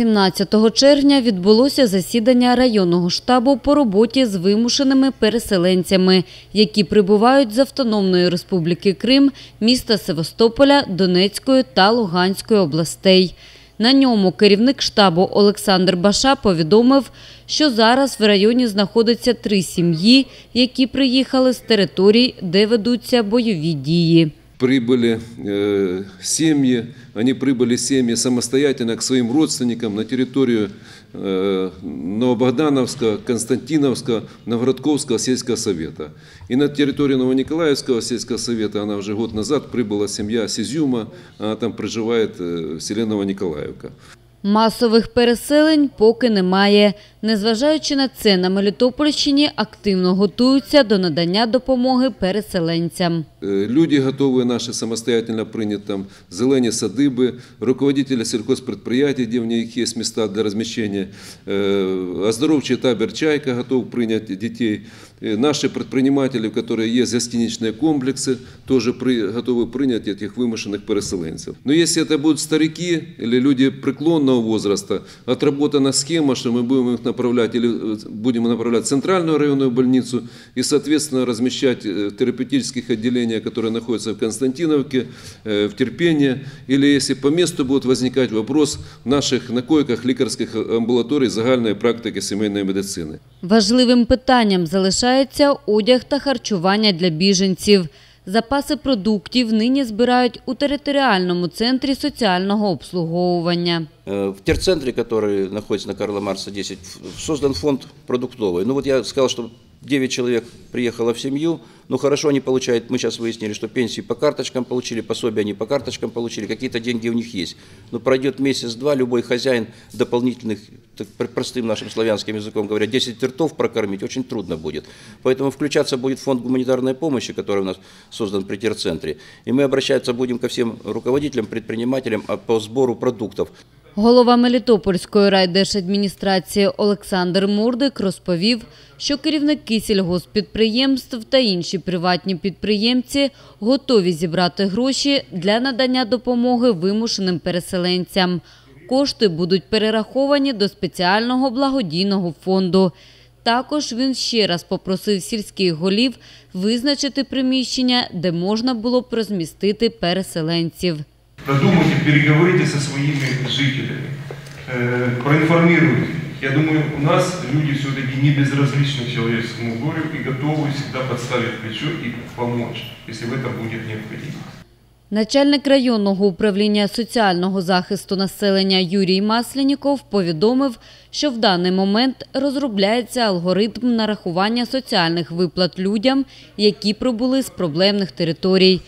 17 червня відбулося засідання районного штабу по роботі з вимушеними переселенцями, які прибувають з Автономної Республіки Крим, міста Севастополя, Донецької та Луганської областей. На ньому керівник штабу Олександр Баша повідомив, що зараз в районі знаходиться три сім'ї, які приїхали з територій, де ведуться бойові дії прибыли э, семьи, они прибыли семьи самостоятельно к своим родственникам на территорию э, Новобогдановского, Константиновского, Новгородковского сельского совета. И на территорию Новониколаевского сельского совета, она уже год назад прибыла семья с Изюма, она там проживает э, в селе Новониколаевка. Масових переселень поки немає. Незважаючи на це, на Мелітопольщині активно готуються до надання допомоги переселенцям. Э, Люди готовы наши самостоятельно принять там зелені садиби, руководители сельхозпредприятий, где у них есть места для размещения, Э, оздоровчий табор «Чайка» готов принять детей. Э, Наши предприниматели, у которых есть гостиничные комплексы, тоже при- готовы принять этих вымышленных переселенцев. Но если это будут старики или люди преклонного возраста, отработана схема, что мы будем их направлять или э, будем направлять в центральную районную больницу и, соответственно, размещать э, в терапевтических отделениях, которые находятся в Константиновке, э, в Терпении, или если по месту будет возникать вопрос в наших на койках лекарских амбулаторий загальної практики сімейної медицини. Важливим питанням залишається одяг та харчування для біженців. Запаси продуктів нині збирають у територіальному центрі соціального обслуговування. Э, В терцентре, который находится на Карла Марса 10, в- создан фонд продуктовый. Ну вот я сказал, что 9 человек приехало в семью, ну хорошо они получают, мы сейчас выяснили, что пенсии по карточкам получили, пособия они по карточкам получили, какие-то деньги у них есть. Но пройдет месяц-два, любой хозяин дополнительных, так пр- простым нашим славянским языком говоря, 10 ртов прокормить очень трудно будет. Поэтому включаться будет фонд гуманитарной помощи, который у нас создан при терцентре. И мы обращаться будем ко всем руководителям, предпринимателям а, по сбору продуктов. Голова Мелітопольської райдержадміністрації Олександр Мурдик розповів, що керівники сільгоспідприємств та інші приватні підприємці готові зібрати гроші для надання допомоги вимушеним переселенцям. Кошти будуть перераховані до спеціального благодійного фонду. Також він ще раз попросив сільських голів визначити приміщення, де можна було б розмістити переселенців. Продумайте, переговорите со своими жителями, э, проинформируйте. Я думаю, у нас люди все-таки не безразличны к человеческому горю и готовы всегда подставить плечо и помочь, если в этом будет необходимость. Начальник районного управління соціального захисту населення Юрій Масляніков повідомив, що в даний момент розробляється алгоритм нарахування соціальних виплат людям, які прибули з проблемних територій.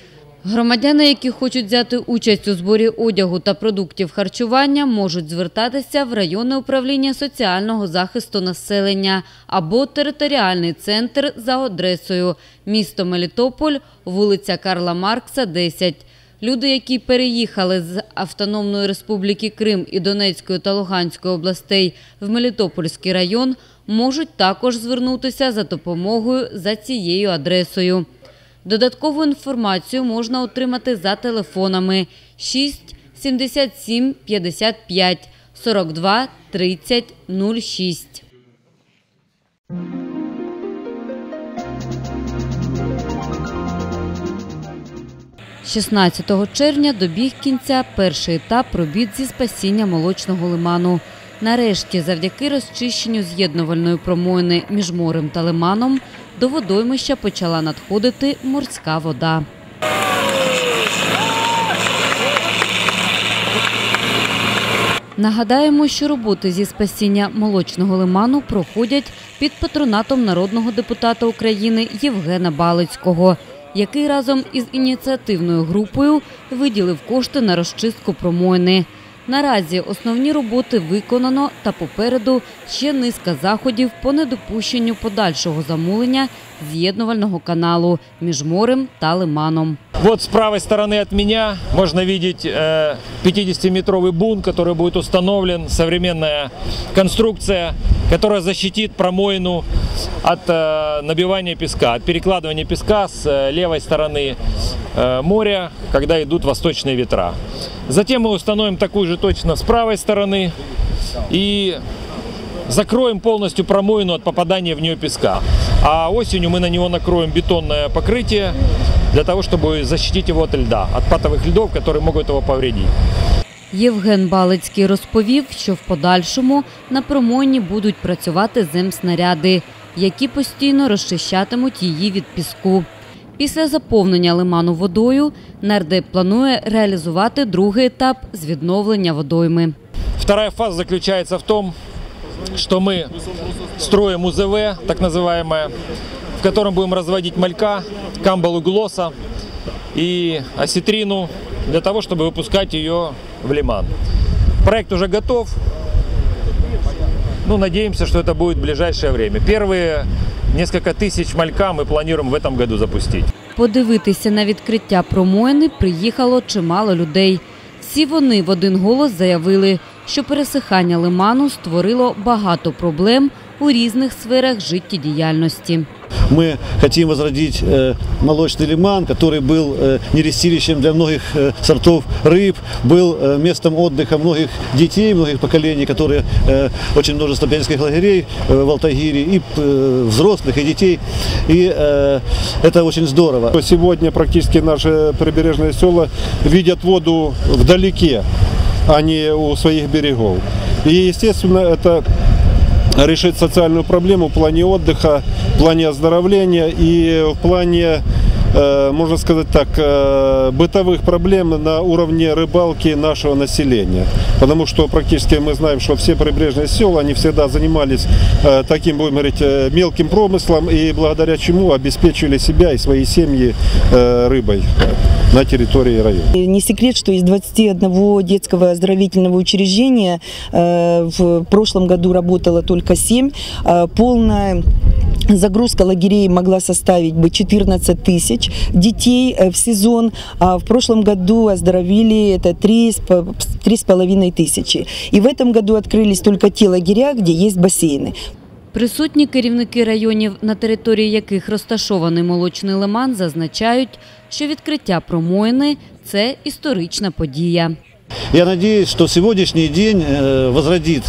Громадяни, які хочуть взяти участь у зборі одягу та продуктів харчування, можуть звертатися в районне управління соціального захисту населення або територіальний центр за адресою місто Мелітополь, вулиця Карла Маркса, 10. Люди, які переїхали з Автономної Республіки Крим і Донецької та Луганської областей в Мелітопольський район, можуть також звернутися за допомогою за цією адресою. Додаткову інформацію можна отримати за телефонами 6 77 55 42 30 06. – 16 червня добіг кінця перший етап робіт зі спасіння молочного лиману. Нарешті, завдяки розчищенню з'єднувальної промоїни між морем та лиманом, до водоймища почала надходити морська вода. Нагадаємо, що роботи зі спасіння молочного лиману проходять під патронатом народного депутата України Євгена Балицького, який разом із ініціативною групою виділив кошти на розчистку промоїни. Наразі основні роботи виконано та попереду ще низка заходів по недопущенню подальшого замулення з'єднувального каналу між морем та лиманом. Вот с правой стороны от меня можно видеть э, 50-метровый бун, который будет установлен, современная конструкция, которая защитит промоину от э, набивания песка, от перекладывания песка с э, левой стороны э, моря, когда идут восточные ветра. Затем мы установим такую же точно с правой стороны и закроем полностью промоину от попадания в нее песка. А осенью мы на него накроем бетонное покрытие для того, чтобы защитить его от льда, от патовых льдов, которые могут его повредить. Євген Балицький розповів, що в подальшому на промойні будуть працювати земснаряди, які постійно розчищатимуть її від піску. Після заповнення лиману водою нардеп планує реалізувати другий етап з відновлення водойми. Вторая фаза заключается в том, что мы строим УЗВ, так называемое, в котором будем разводить малька, камбалу глоса и осетрину для того, чтобы выпускать ее в лиман. Проект уже готов. Ну, надеемся, что это будет в ближайшее время. Первые несколько тысяч малька мы планируем в этом году запустить. Подивитися на відкриття промоїни приїхало чимало людей. Всі вони в один голос заявили, що пересихання лиману створило багато проблем у різних сферах життєдіяльності. Мы хотим возродить э, молочный лиман, который был э, нерестилищем для многих э, сортов рыб, был местом отдыха многих детей, многих поколений, которые очень множество пионерских лагерей в Алтайгире, и взрослых, и детей. И это очень здорово. Сегодня практически наши прибережные села видят воду вдалеке, а не у своих берегов. И, естественно, это решит социальную проблему в плане отдыха, в плане оздоровления и в плане, можно сказать так, э, бытовых проблем на уровне рыбалки нашего населения. Потому что практически мы знаем, что все прибрежные села, они всегда занимались э, таким, будем говорить, э, мелким промыслом и благодаря чему обеспечивали себя и свои семьи э, рыбой на территории района. Не секрет, что из 21 детского оздоровительного учреждения э, в прошлом году работало только 7. Э, Полная загрузка лагерей могла составить бы 14 тысяч детей э, в сезон, а в прошлом году оздоровили это 3,5 тысячи. И в этом году открылись только те лагеря, где есть бассейны. Присутні керівники районів, на території яких розташований молочний лиман, зазначають, що відкриття промоїни – це історична подія. Я надеюсь, что сегодняшний день э, возродит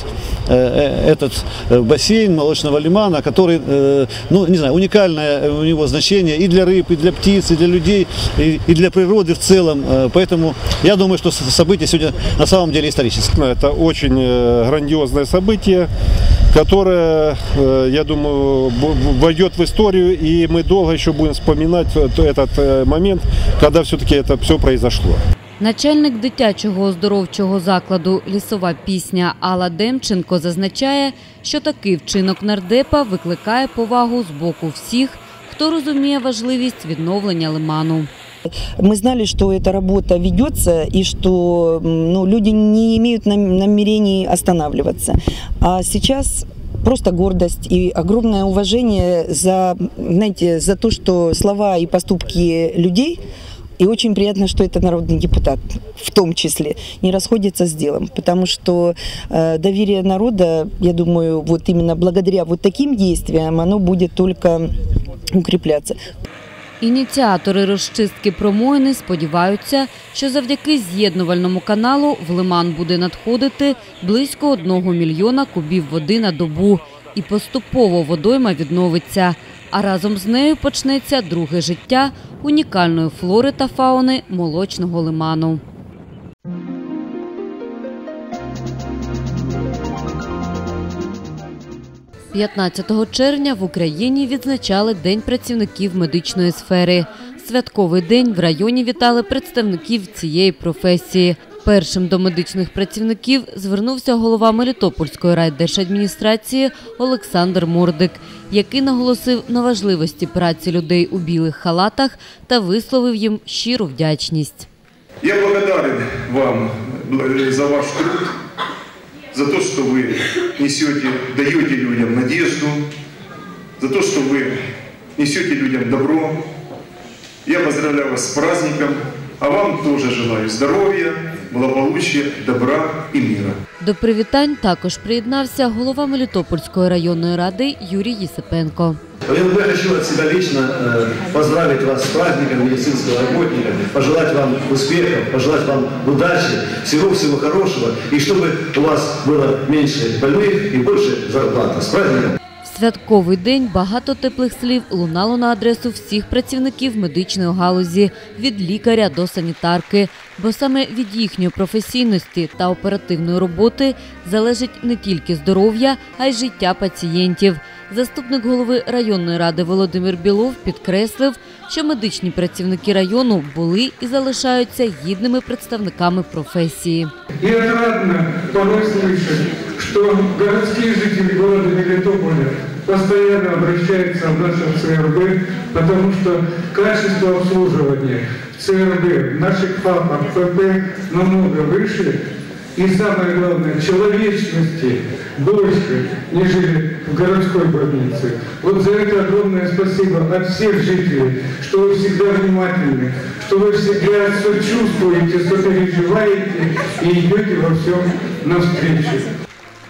э, э, этот бассейн молочного лимана, который, ну, не знаю, уникальное у него значение и для рыб, и для птиц, и для людей, и, для природы в целом. Поэтому я думаю, что событие сегодня на самом деле историческое. Это очень грандиозное событие, которое, э, я думаю, войдет в историю, и мы долго еще будем вспоминать этот момент, когда все-таки это все произошло. Начальник дитячого оздоровчого закладу «Лісова пісня» Алла Демченко зазначає, що такий вчинок нардепа викликає повагу з боку всіх, хто розуміє важливість відновлення лиману. Мы знали, что эта работа ведется и что ну, люди не имеют нам- намерений останавливаться. А сейчас просто гордость и огромное уважение за, знаете, за то, что слова и поступки людей и очень приятно, что это народный депутат, в том числе, не расходится с делом, потому что э, доверие народа, я думаю, вот именно благодаря вот таким действиям, оно будет только укрепляться. Ініціатори розчистки промоїни сподіваються, що завдяки з'єднувальному каналу в лиман буде надходити близько одного мільйона кубів води на добу, і поступово водойма відновиться. А разом з нею почнеться друге життя унікальної флори та фауни молочного лиману. – 15 червня в Україні відзначали День працівників медичної сфери. Святковий день в районі вітали представників цієї професії. Першим до медичних працівників звернувся голова Мелітопольської райдержадміністрації Олександр Мордик, який наголосив на важливості праці людей у білих халатах та висловив їм щиру вдячність. Я благодарен вам э, за ваш труд, за то, что вы несете, даете людям надежду, за то, что вы несете людям добро. Я поздравляю вас с праздником, а вам тоже желаю здоровья, благополучия, добра и мира. До привітань також приєднався голова Мелітопольської районної ради Юрій Єсипенко. Я хочу от себя лично э, поздравить вас с праздником медицинского работника, пожелать вам успехов, пожелать вам удачи, всего-всего хорошего, и чтобы у вас было меньше больных и больше зарплаты. С праздником! Святковий день багато теплих слів лунало на адресу всіх працівників медичної галузі від лікаря до санітарки, бо саме від їхньої професійності та оперативної роботи залежить не тільки здоров'я, а й життя пацієнтів. Заступник голови районної ради Володимир Білов підкреслив, що медичні працівники району були і залишаються гідними представниками професії. И отрадно порой что городские жители города Мелитополя постоянно обращаются в наше ЦРБ, потому что качество обслуживания ЦРБ, наших ФАПах, ФП намного выше, и самое главное, человечности больше, нежели в городской больнице. Вот за это огромное спасибо от всех жителей, что вы всегда внимательны, что вы всегда сочувствуете, сопереживаете и идете во всем навстречу.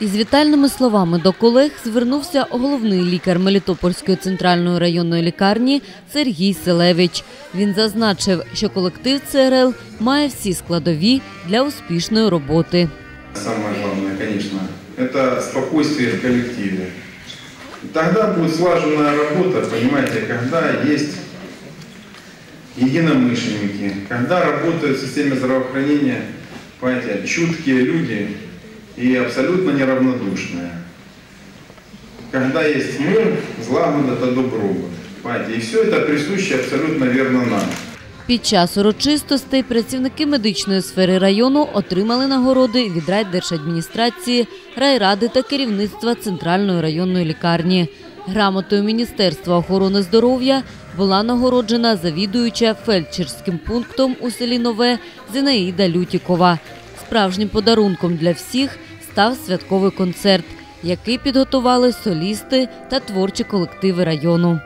Із вітальними словами до колег звернувся головний лікар Мелітопольської центральної районної лікарні Сергій Селевич. Він зазначив, що колектив ЦРЛ має всі складові для успішної роботи. Самое главное, конечно, это спокойствие в коллективе. Тогда будет слаженная работа, понимаете, когда есть единомышленники, когда работают в системе здравоохранения, понимаете, чуткие люди и абсолютно неравнодушные. Когда есть мир, злагода, добробут. Понимаете, и все это присуще абсолютно верно нам. Під час урочистостей працівники медичної сфери району отримали нагороди від райдержадміністрації, райради та керівництва центральної районної лікарні. Грамотою Міністерства охорони здоров'я була нагороджена завідуюча фельдшерським пунктом у селі Нове Зінаїда Лютікова. Справжнім подарунком для всіх став святковий концерт, який підготували солісти та творчі колективи району.